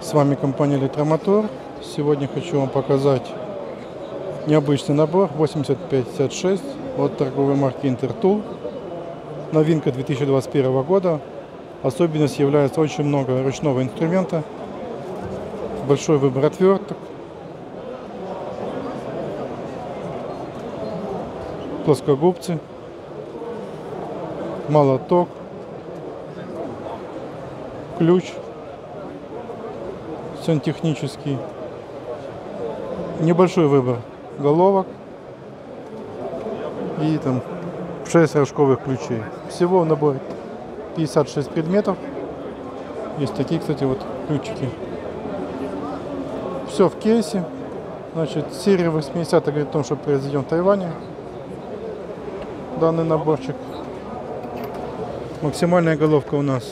С вами компания Электромотор. Сегодня хочу вам показать необычный набор 8056 от торговой марки Интертул. Новинка 2021 года. Особенность является очень много ручного инструмента, большой выбор отверток, плоскогубцы, молоток, ключ сантехнический, небольшой выбор головок и там 6 рожковых ключей. Всего в наборе 56 предметов. Есть такие, кстати, вот ключики. Все в кейсе. Значит, серия 80 говорит о том, что произведен в Тайване. Данный наборчик. Максимальная головка у нас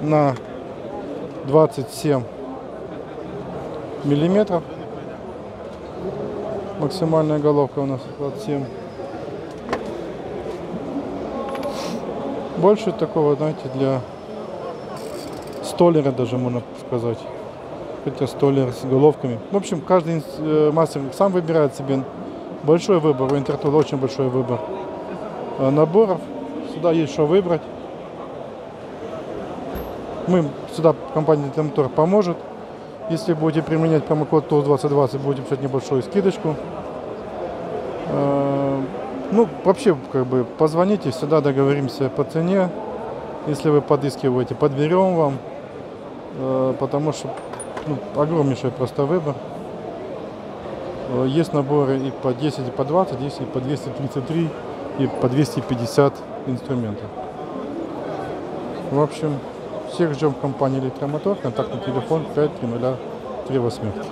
на 27 миллиметров. Максимальная головка у нас 27. Больше такого, знаете, для столера даже можно сказать. Хотя столер с головками. В общем, каждый э, мастер сам выбирает себе большой выбор. У Интертула очень большой выбор э, наборов. Сюда есть что выбрать. Мы сюда компания Темтор поможет. Если будете применять промокод TOOL 2020, будете получать небольшую скидочку. Э, Ну, вообще, как бы, позвоните, всегда договоримся по цене. Если вы подыскиваете, подберем вам. Э, Потому что ну, огромнейший просто выбор. Э, Есть наборы и по 10, и по 20, есть и по 233, и по 250 инструментов. В общем, всех ждем в компании Электромотор. Контактный телефон 53038.